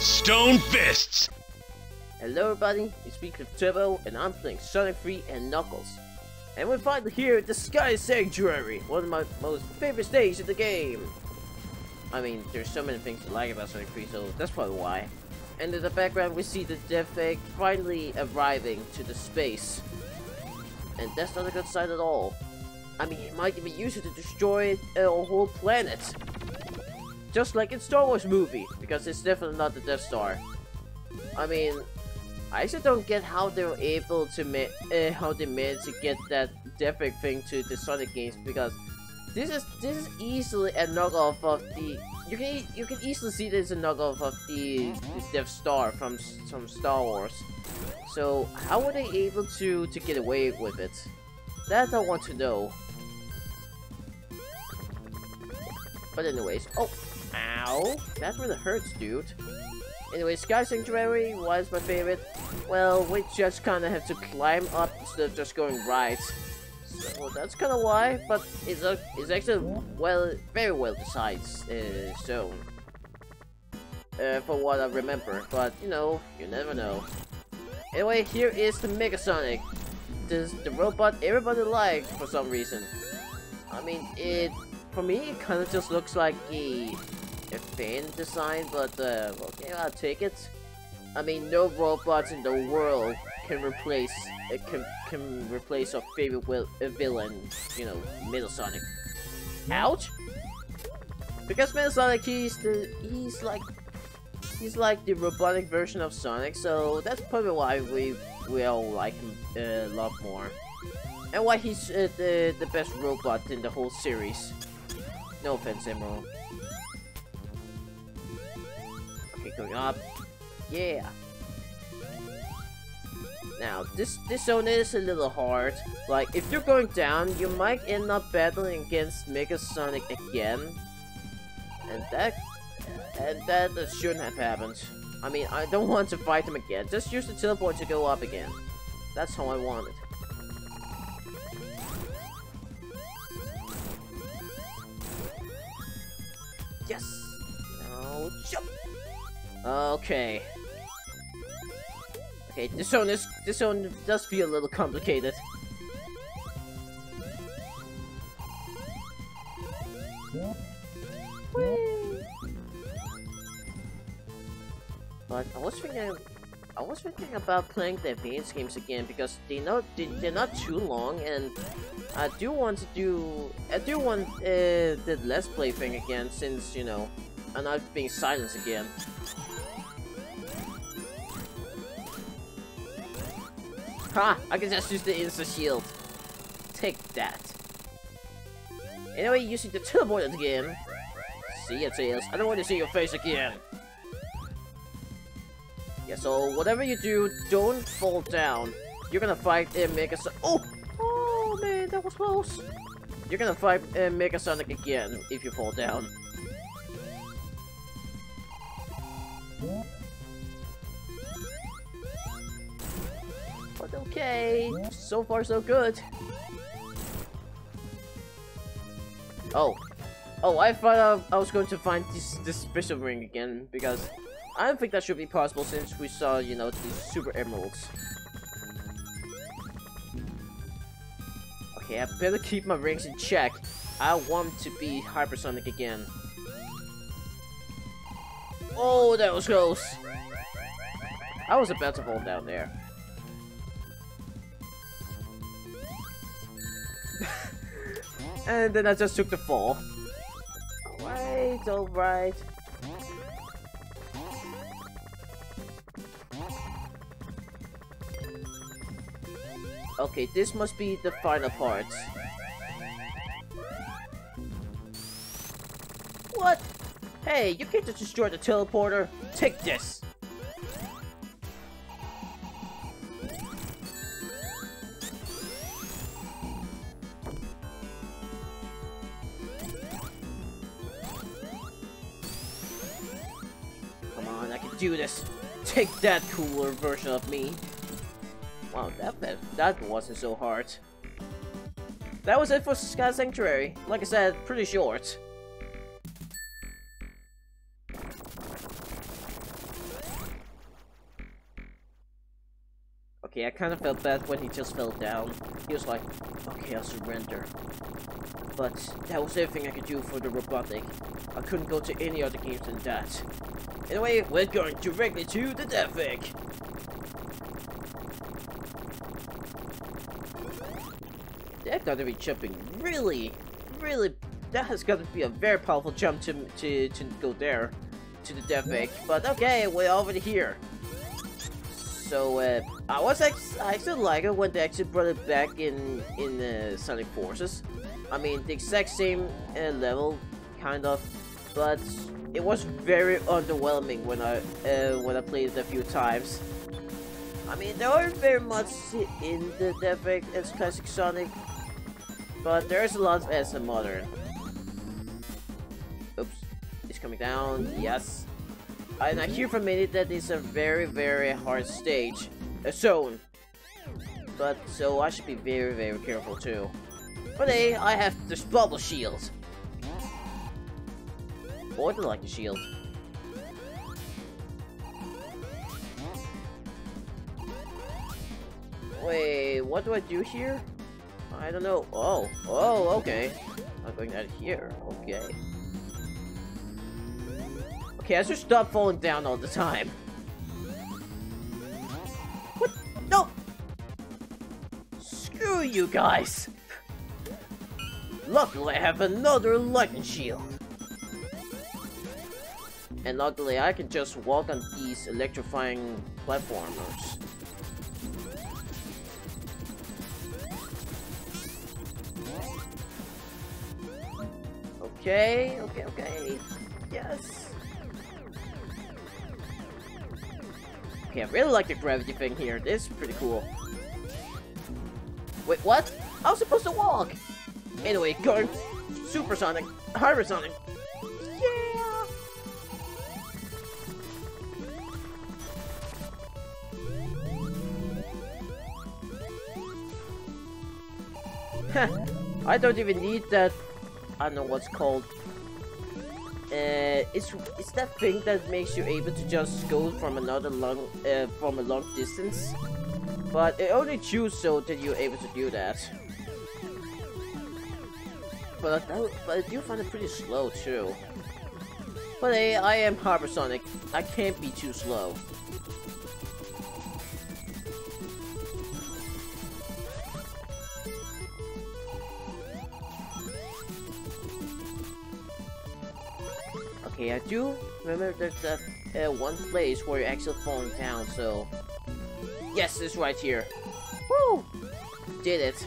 Stone Fists! Hello everybody, it's Speak of Turbo, and I'm playing Sonic 3 and Knuckles. And we're finally here at the Sky Sanctuary, one of my most favorite stages in the game. I mean, there's so many things to like about Sonic 3, so that's probably why. And in the background, we see the Death Egg finally arriving to the space. And that's not a good sign at all. I mean, it might even use it to destroy a whole planet. Just like in Star Wars movie, because it's definitely not the Death Star. I mean, I just don't get how they were able to make, uh, how they managed to get that Egg thing to the Sonic games, because this is this is easily a knockoff of the. You can you can easily see this a knockoff of the, the Death Star from from Star Wars. So how were they able to to get away with it? That I want to know. But anyways, oh, ow, that really hurts, dude. Anyway, Sky Sanctuary, was my favorite? Well, we just kind of have to climb up instead of just going right. So that's kind of why, but it's, a, it's actually well, very well designed uh, zone. Uh, for what I remember, but you know, you never know. Anyway, here is the Mega Sonic. This the robot everybody liked for some reason. I mean, it for me it kind of just looks like a a fan design, but uh, okay, I'll take it. I mean, no robots in the world can replace uh, can can replace our favorite will, uh, villain, you know, Metal Sonic. Ouch! Because Metal Sonic, he's the he's like he's like the robotic version of Sonic, so that's probably why we we all like him uh, a lot more, and why he's uh, the the best robot in the whole series. No offense, Emerald. Going up. Yeah. Now, this this zone is a little hard. Like, if you're going down, you might end up battling against Mega Sonic again. And that and that shouldn't have happened. I mean, I don't want to fight him again. Just use the teleport to go up again. That's how I want it. Yes! Now, jump! Okay. Okay, this zone is this zone does feel a little complicated. Whee! But I was thinking, I was thinking about playing the advanced games again because they not they, they're not too long, and I do want to do I do want uh, the let's play thing again since you know and I'm not being silenced again. Ha! I can just use the insta shield. Take that. Anyway, using the teleport again. See ya, Tails. I don't want to see your face again. Yeah, so whatever you do, don't fall down. You're gonna fight uh, Mega Sonic. Oh! Oh man, that was close. You're gonna fight and Mega Sonic again if you fall down. So far so good. Oh. Oh, I thought uh, I was going to find this, this special ring again, because I don't think that should be possible since we saw, you know, these super emeralds. Okay, I better keep my rings in check. I want to be hypersonic again. Oh, that was close. I was about to fall down there. And then I just took the fall. Alright, alright. Okay, this must be the final part. What? Hey, you can't just destroy the teleporter. Take this. Judas. Take that cooler version of me. Wow, that meant, that wasn't so hard. That was it for Sky Sanctuary. Like I said, pretty short. Okay, I kind of felt bad when he just fell down. He was like, okay, I'll surrender. But that was everything I could do for the Robotnik. I couldn't go to any other games than that. Anyway, we're going directly to the Egg. That gotta be jumping really, really... That has got to be a very powerful jump to, to, to go there, to the Egg. But okay, we're already here. So, uh, I was I actually like it when they actually brought it back in, in uh, Sonic Forces. I mean, the exact same uh, level, kind of, but it was very underwhelming when I uh, when I played it a few times. I mean, there aren't very much in the Egg as classic Sonic, but there's a lot as a modern. Oops, it's coming down. Yes, and I hear from many that it's a very very hard stage, a zone. But so I should be very very careful too. But hey, I have this bubble shield. Than like a shield. Wait, what do I do here? I don't know. Oh, oh, okay. I'm going out here. Okay. Okay, I should stop falling down all the time. What? No! Screw you guys! Luckily, I have another lightning shield. And luckily, I can just walk on these electrifying platformers. Okay, okay, okay. Yes. Okay, I really like the gravity thing here. This is pretty cool. Wait, what? I was supposed to walk! Anyway, going supersonic, hypersonic. I don't even need that. I don't know what's called. Uh, it's it's that thing that makes you able to just go from another long uh, from a long distance, but it only chooses so that you're able to do that. But I, but I do find it pretty slow too. But hey, I am Hypersonic. I can't be too slow. Do remember there's that uh, one place where you're actually falling down, so... Yes, it's right here. Woo! Did it.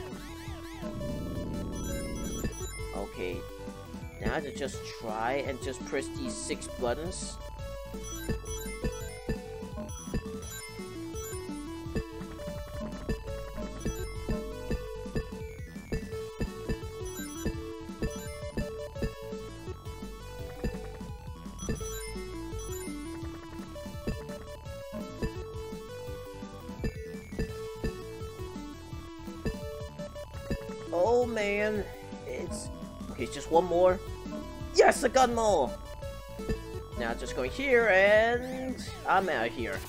Okay. Now to just try and just press these six buttons. Man, it's okay. Just one more. Yes, I got more. Now just going here and I'm out of here.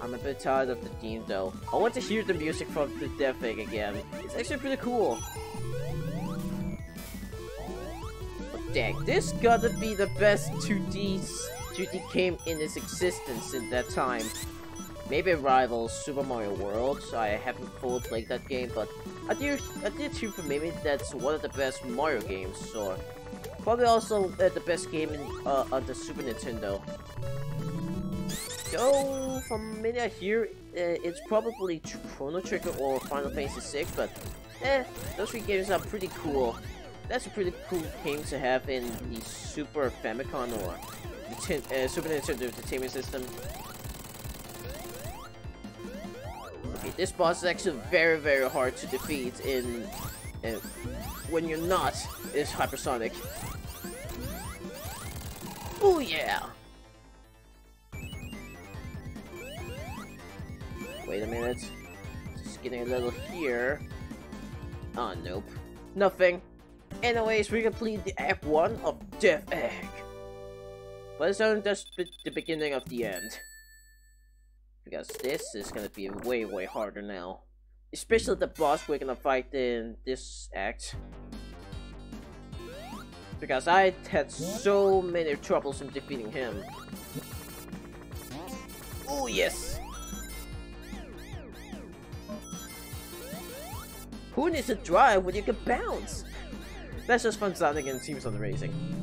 I'm a bit tired of the theme though. I want to hear the music from the Death Egg again. It's actually pretty cool. But dang, this gotta be the best 2D 2D game in its existence in that time. Maybe it rivals Super Mario World, so I haven't fully played that game, but I did, I did hear from maybe that's one of the best Mario games, or probably also uh, the best game in, uh, on the Super Nintendo. So, from many I hear, uh, it's probably Chrono Trigger or Final Fantasy VI, but eh, those three games are pretty cool. That's a pretty cool game to have in the Super Famicom or the uh, Super Nintendo Entertainment System. This boss is actually very, very hard to defeat in uh, when you're not is hypersonic. Oh yeah! Wait a minute. Just getting a little here. Oh, nope. Nothing. Anyways, we complete the Act 1 of Death Egg. But it's only just the beginning of the end. Because this is gonna be way, way harder now. Especially the boss we're gonna fight in this act. Because I had so many troubles in defeating him. Oh yes! Who needs to drive when you can bounce? That's just fun sounding and seems on the racing.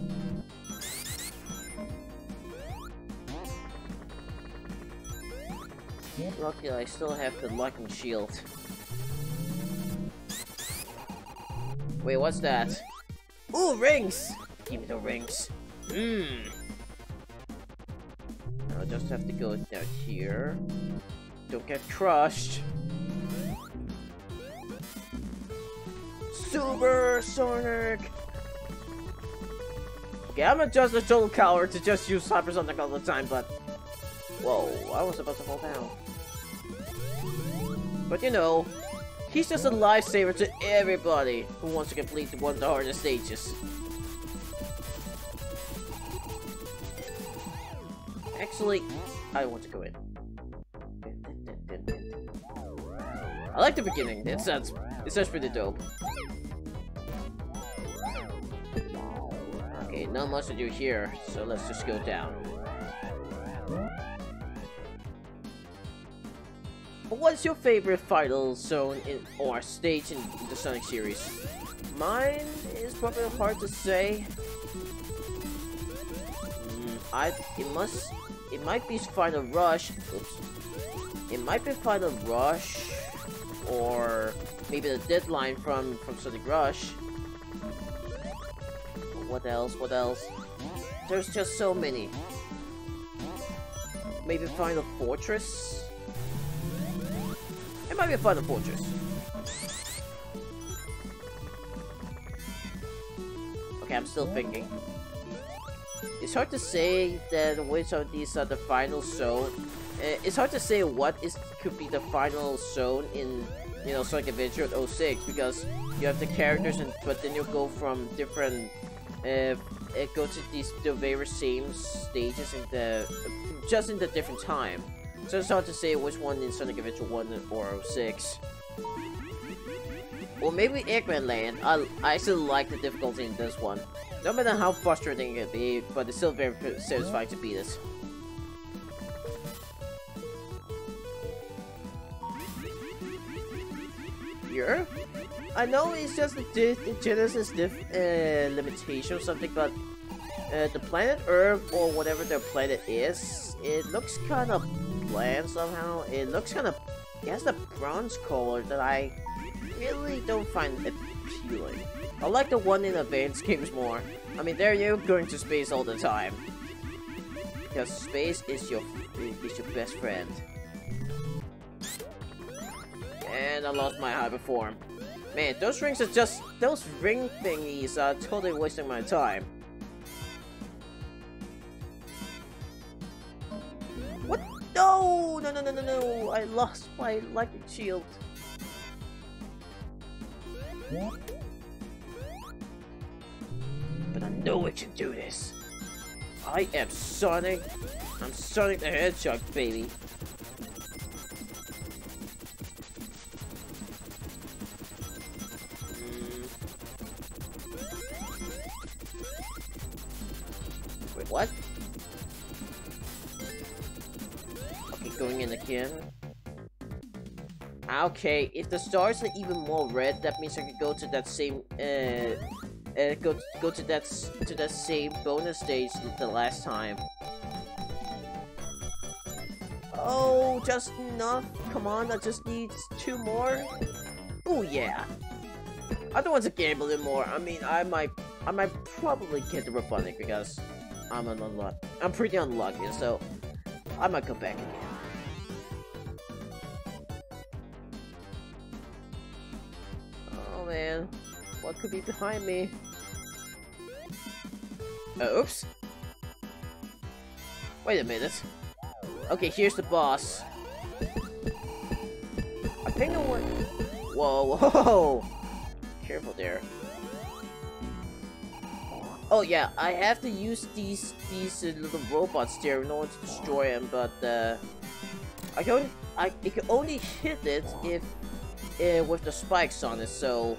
Lucky I still have the Lightning Shield. Wait, what's that? Ooh, rings! Give me the rings. Mmm. I'll just have to go down here. Don't get crushed. Super Sonic! Okay, I'm just a total coward to just use Hypersonic all the time, but... Whoa, I was about to fall down. But you know, he's just a lifesaver to everybody who wants to complete one of the hardest stages. Actually, I want to go in. I like the beginning. It sounds, it sounds pretty dope. Okay, not much to do here, so let's just go down. What's your favorite final zone in or stage in the Sonic series? Mine is probably hard to say. Mm, I it must it might be Final Rush. Oops. It might be Final Rush or maybe the deadline from from Sonic Rush. What else? What else? There's just so many. Maybe Final Fortress? It might be a Final Fortress. Okay, I'm still thinking. It's hard to say that which of these are the final zone. Uh, it's hard to say what is could be the final zone in you know Sonic Adventure 06 because you have the characters and but then you go from different uh, it goes to these the very same stages in the just in the different time. So it's hard to say which one in Sonic Adventure 1 or 06. Or maybe Eggman Land. I, I still like the difficulty in this one. No matter how frustrating it can be, but it's still very satisfying to beat it. Here? I know it's just a the Genesis diff uh, limitation or something, but uh, the planet Earth, or whatever their planet is, it looks kind of bland somehow. It looks kind of... It has the bronze color that I really don't find appealing. I like the one in advanced games more. I mean, there you're going to space all the time. Because space is your is your best friend. And I lost my hyper form. Man, those rings are just... Those ring thingies are totally wasting my time. No! No, no, no, no! I lost my lightning shield. But I know I can do this. I am Sonic. I'm Sonic the Hedgehog, baby. Going in again. Okay, if the stars are even more red, that means I can go to that same, uh, uh go go to that to that same bonus stage the last time. Oh, just enough. Come on, I just need two more. Oh yeah. I don't want to gamble anymore. I mean, I might, I might probably get the Robotnik because I'm an unlucky. I'm pretty unlucky, so I might go back again. Could be behind me? Uh, oops. Wait a minute. Okay, here's the boss. I think I want... Whoa, whoa! Careful there. Oh yeah, I have to use these these uh, little robots there in order to destroy them, but uh, I can I it can only hit it if uh, with the spikes on it. So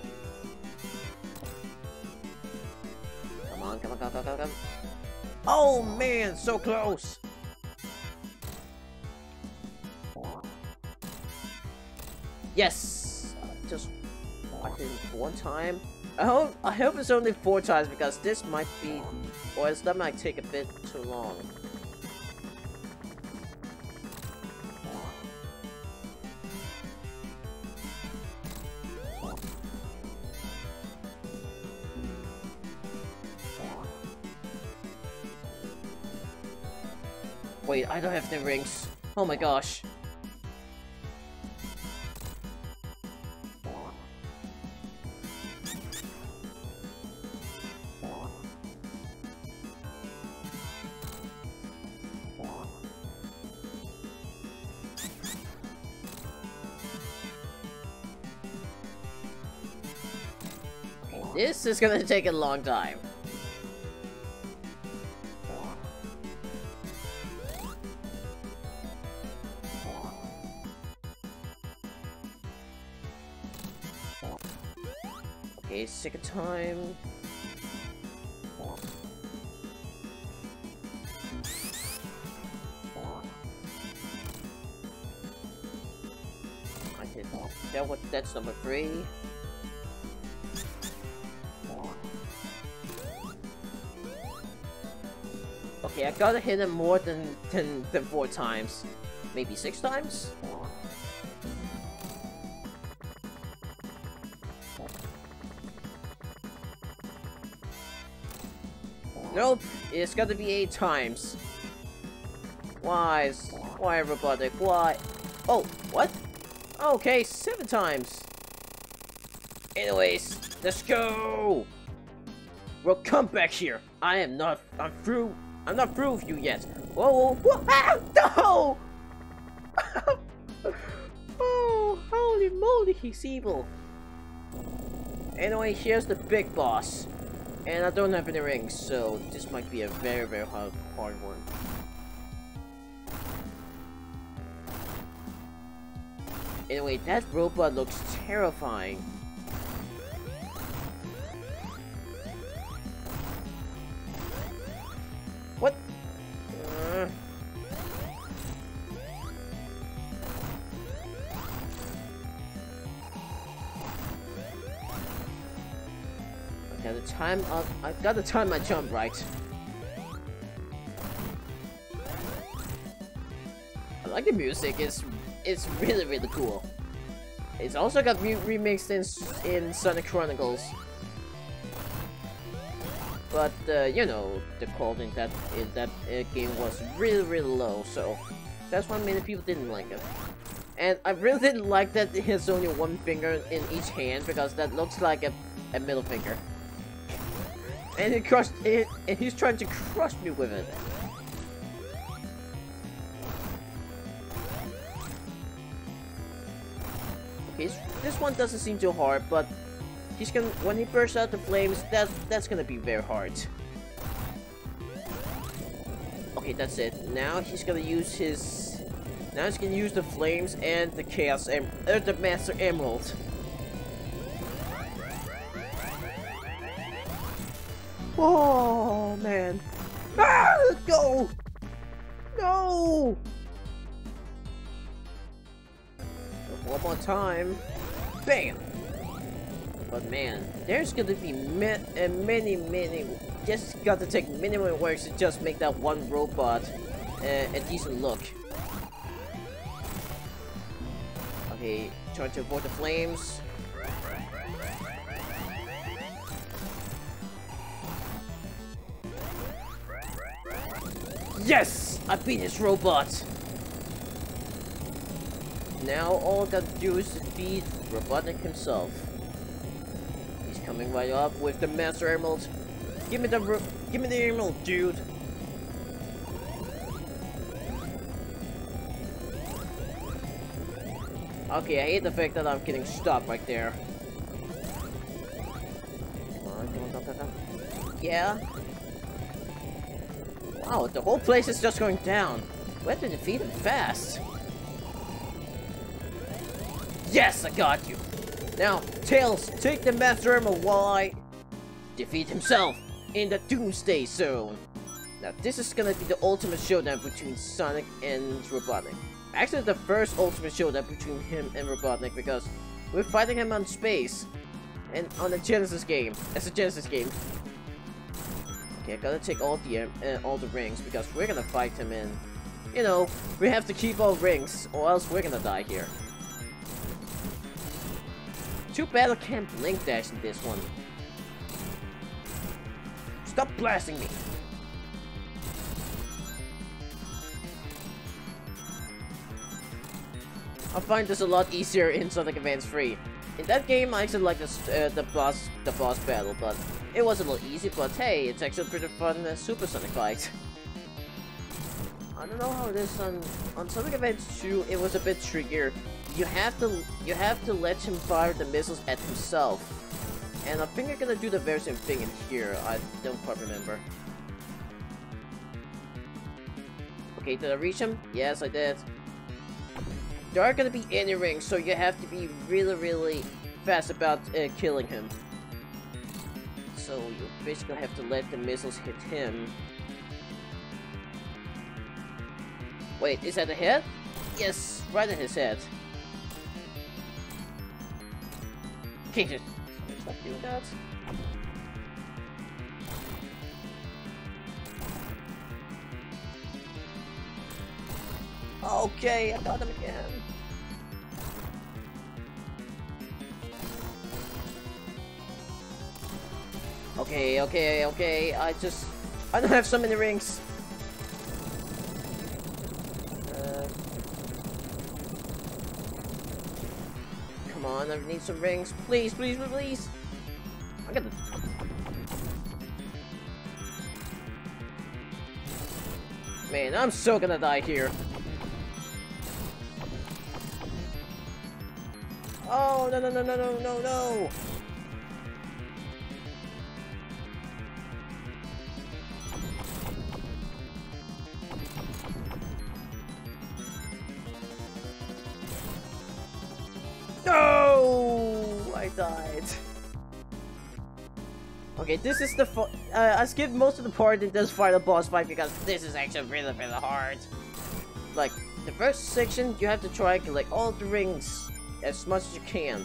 Oh man, so close. Yes, just I hit one time. I hope I hope it's only four times because this might be, or that might take a bit too long. Wait, I don't have the rings. Oh my gosh. This is gonna take a long time. Time. I hit that what that's number three. Okay, I gotta hit him more than, than, than four times. Maybe six times? Nope, it's gotta be eight times. Why? Why, Robotnik? Why? Oh, what? Okay, seven times. Anyways, let's go! Well, come back here. I am not. I'm through. I'm not through with you yet. Whoa, whoa, whoa! Ah, no! oh, holy moly, he's evil. Anyway, here's the big boss. And I don't have any rings, so this might be a very, very hard, hard one. Anyway, that robot looks terrifying. Time up. I've gotta time my jump right. I like the music. It's it's really really cool. It's also got re remixed in in Sonic Chronicles. But uh, you know, the quality in that in that uh, game was really really low, so that's why many people didn't like it. And I really didn't like that it has only one finger in each hand because that looks like a, a middle finger. And he crushed it, and he's trying to crush me with it. Okay, this one doesn't seem too hard, but he's gonna when he bursts out the flames, that that's gonna be very hard. Okay, that's it. Now he's gonna use his. Now he's gonna use the flames and the chaos em uh, the master emerald. Oh man! Ah, go! No! One more time. Bam! But man, there's gonna be ma many, many. Just got to take minimum works to just make that one robot uh, a decent look. Okay, trying to avoid the flames. Yes! I beat this robot! Now all I gotta do is defeat Robotnik himself. He's coming right up with the Master Emerald. Give me the give me the emerald, dude. Okay, I hate the fact that I'm getting stopped right there. Come on, come on, come on, come on. Yeah? Wow, the whole place is just going down. We have to defeat him fast. Yes, I got you! Now, Tails, take the Master Emerald while I defeat himself in the Doomsday Zone. Now, this is gonna be the ultimate showdown between Sonic and Robotnik. Actually, the first ultimate showdown between him and Robotnik because we're fighting him on space and on the Genesis game. It's a Genesis game. Okay, I gotta take all the uh, all the rings because we're gonna fight him in. You know, we have to keep all rings or else we're gonna die here. Too bad I can't blink dash in this one. Stop blasting me! I find this a lot easier in Sonic Advance 3. In that game, I actually like the, uh, the boss the boss battle, but it was a little easy, but hey, it's actually pretty fun uh, Super Sonic fight. I don't know how it is on on Sonic Advance 2. It was a bit trickier. You have to you have to let him fire the missiles at himself, and I think you're gonna do the very same thing in here. I don't quite remember. Okay, did I reach him? Yes, I did. There are gonna be any rings, so you have to be really, really fast about uh, killing him. So you basically have to let the missiles hit him. Wait, is that a hit? Yes, right in his head. Okay, just that. Okay, I got him again. Okay, okay, okay, I just... I don't have so many rings. Uh, come on, I need some rings. Please, please, please. I got the... Man, I'm so gonna die here. No, no, no, no, no, no, no! No! I died. Okay, this is the uh, I skipped most of the part in this final boss fight because this is actually really, really hard. Like, the first section, you have to try and collect all the rings as much as you can.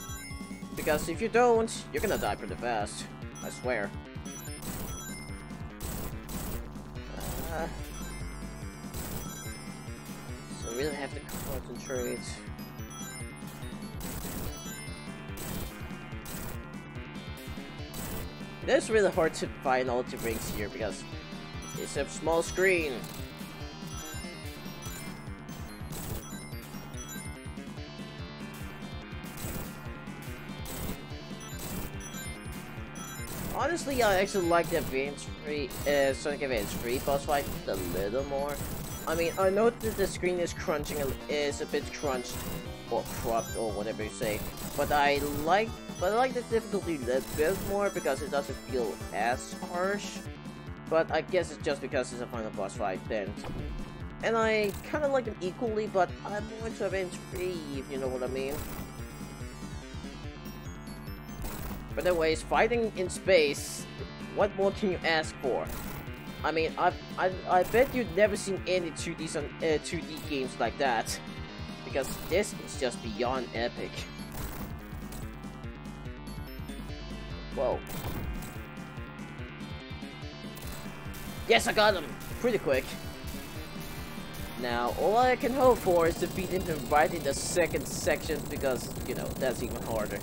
Because if you don't, you're gonna die pretty fast. I swear. Uh, so really have to concentrate. It is really hard to find all the rings here because it's a small screen. Honestly, I actually like the Advance 3, uh, Sonic Advance 3 boss fight a little more. I mean, I know that the screen is crunching, is a bit crunched, or cropped, or whatever you say, but I like but I like the difficulty a bit more because it doesn't feel as harsh. But I guess it's just because it's a final boss fight then. And I kind of like them equally, but I'm more into Advance 3, if you know what I mean. But anyways, fighting in space, what more can you ask for? I mean, I I, I bet you've never seen any 2D, uh, 2D games like that. Because this is just beyond epic. Whoa. Yes, I got him! Pretty quick. Now, all I can hope for is to beat him right in the second section, because, you know, that's even harder.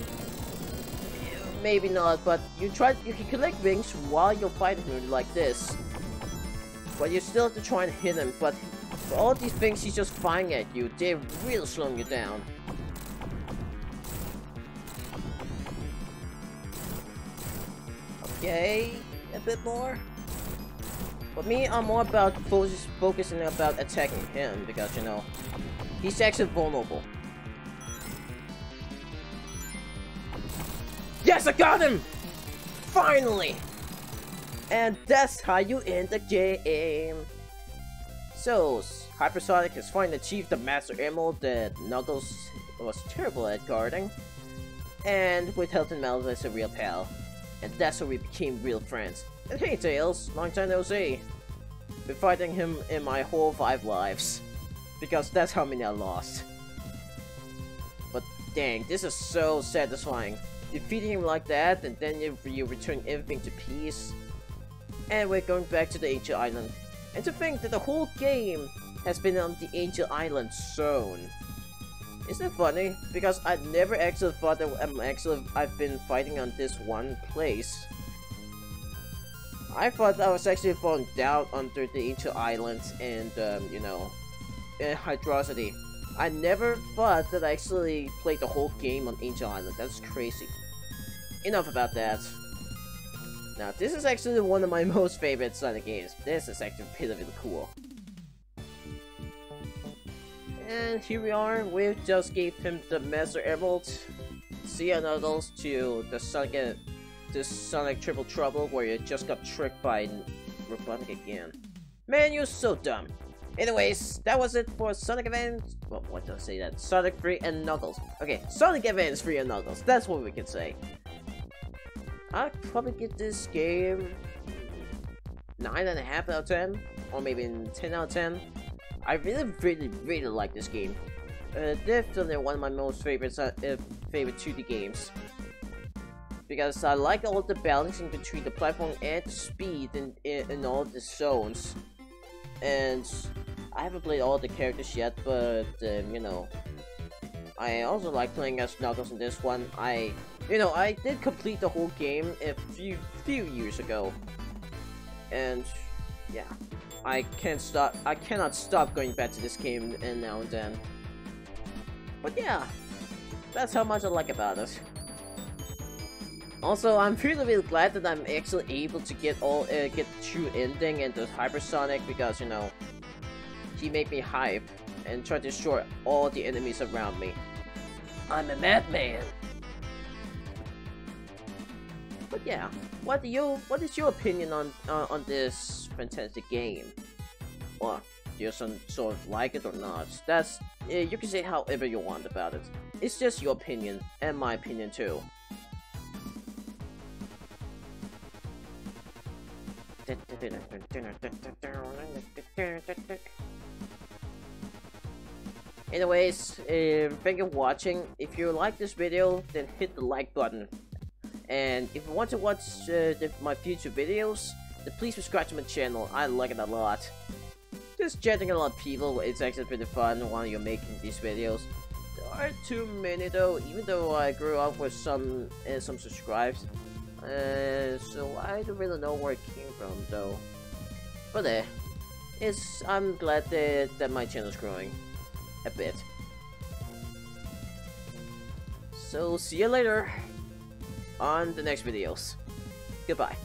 Maybe not, but you try you can collect rings while you're fighting him like this. But you still have to try and hit him, but for all these things he's just firing at you, they're really slowing you down. Okay, a bit more. But me, I'm more about focus, focusing about attacking him because, you know, he's actually vulnerable. Yes, I got him! Finally! And that's how you end the game. So, Hypersonic has finally achieved the Master Emerald that Knuckles was terrible at guarding. And with Hilton Mel as a real pal. And that's how we became real friends. And hey Tails, long time no see. Been fighting him in my whole five lives. Because that's how many I lost. But dang, this is so satisfying. Defeating him like that, and then you, you return everything to peace. And we're going back to the Angel Island. And to think that the whole game has been on the Angel Island zone. Isn't it funny? Because I never actually thought that I'm actually I've been fighting on this one place. I thought I was actually falling down under the Angel Island and um, you know, uh, Hydrocity. I never thought that I actually played the whole game on Angel Island. That's crazy. Enough about that. Now, this is actually one of my most favorite Sonic games. This is actually really, really cool. And here we are, we just gave him the Master Emerald. See Knuckles to the Sonic, the Sonic Triple Trouble where you just got tricked by Robotnik again. Man, you're so dumb. Anyways, that was it for Sonic Advance. Well, what do I say that? Sonic 3 and Knuckles. Okay, Sonic Advance 3 and Knuckles. That's what we can say. I'd probably give this game 9.5 out of 10. Or maybe 10 out of 10. I really, really, really like this game. Uh, definitely one of my most favorite, uh, favorite 2D games. Because I like all the balancing between the platform and the speed in, in, in all the zones. And I haven't played all the characters yet, but, um, you know, I also like playing as Knuckles in this one. I, you know, I did complete the whole game a few few years ago, and yeah, I can't stop. I cannot stop going back to this game and now and then. But yeah, that's how much I like about it. Also, I'm really, really glad that I'm actually able to get all uh, get true ending and the hypersonic because you know he made me hype and try to destroy all the enemies around me. I'm a madman. But yeah, what do you what is your opinion on uh, on this fantastic game? Or do you some sort of like it or not? That's uh, you can say however you want about it. It's just your opinion and my opinion too. Anyways, uh, thank you for watching. If you like this video, then hit the like button. And if you want to watch uh, the, my future videos, then please subscribe to my channel. I like it a lot. Just chatting a lot of people, it's actually pretty fun while you're making these videos. There aren't too many though, even though I grew up with some uh, some subscribes. Uh, so I don't really know where it came from though. But eh, it's I'm glad that, that my channel is growing a bit. So see you later on the next videos. Goodbye.